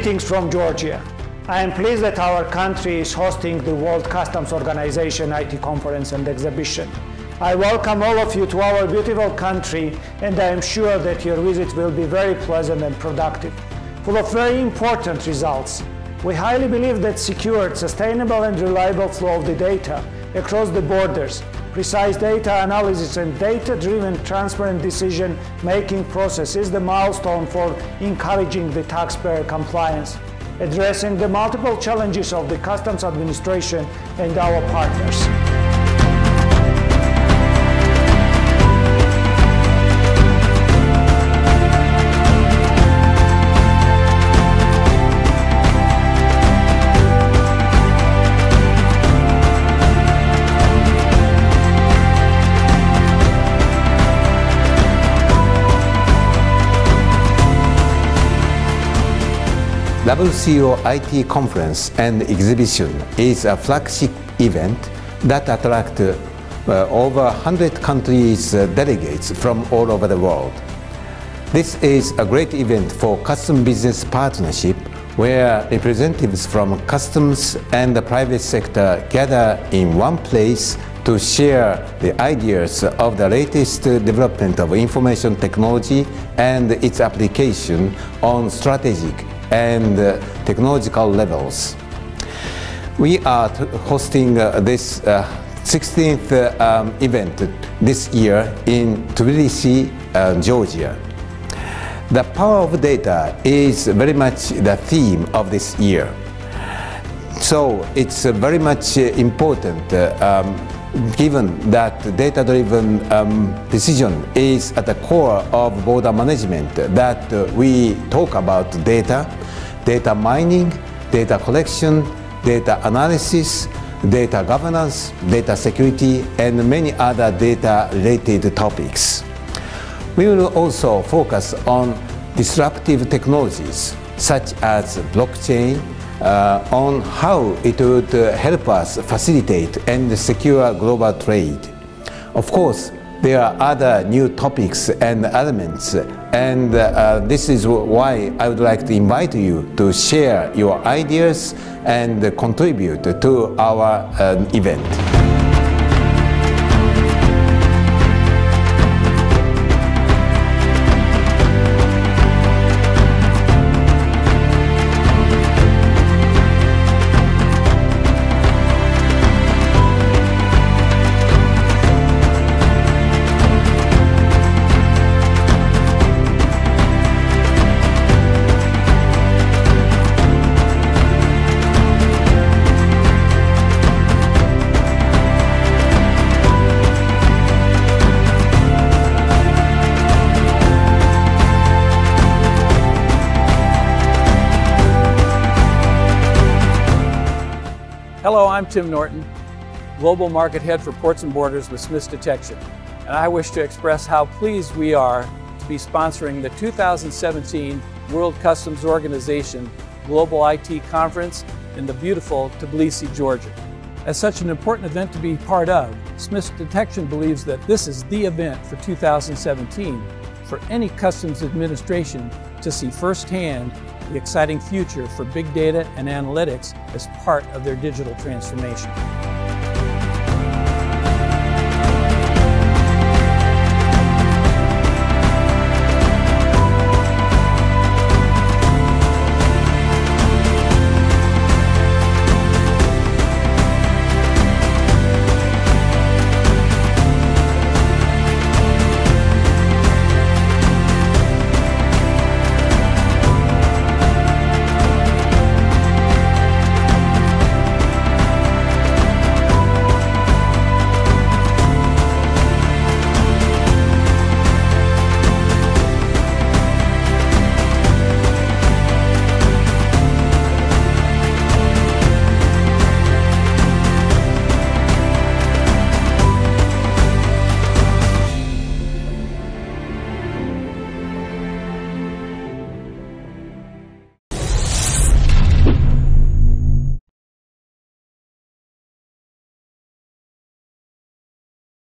Greetings from Georgia. I am pleased that our country is hosting the World Customs Organization IT conference and exhibition. I welcome all of you to our beautiful country and I am sure that your visit will be very pleasant and productive, full of very important results. We highly believe that secured, sustainable and reliable flow of the data across the borders, precise data analysis and data-driven transparent decision-making process is the milestone for encouraging the taxpayer compliance, addressing the multiple challenges of the customs administration and our partners. WCO IT Conference and Exhibition is a flagship event that attracts uh, over 100 countries uh, delegates from all over the world. This is a great event for custom business partnership where representatives from customs and the private sector gather in one place to share the ideas of the latest development of information technology and its application on strategic and uh, technological levels. We are hosting uh, this 16th uh, um, event this year in Tbilisi, Georgia. The power of data is very much the theme of this year. So it's very much important um, given that data-driven um, decision is at the core of border management, that we talk about data, data mining, data collection, data analysis, data governance, data security, and many other data-related topics. We will also focus on disruptive technologies such as blockchain, uh, on how it would uh, help us facilitate and secure global trade. Of course, there are other new topics and elements and uh, this is why I would like to invite you to share your ideas and contribute to our uh, event. Hello, I'm Tim Norton, Global Market Head for Ports and Borders with Smiths Detection. And I wish to express how pleased we are to be sponsoring the 2017 World Customs Organization Global IT Conference in the beautiful Tbilisi, Georgia. As such an important event to be part of, Smiths Detection believes that this is the event for 2017 for any customs administration to see firsthand the exciting future for big data and analytics as part of their digital transformation.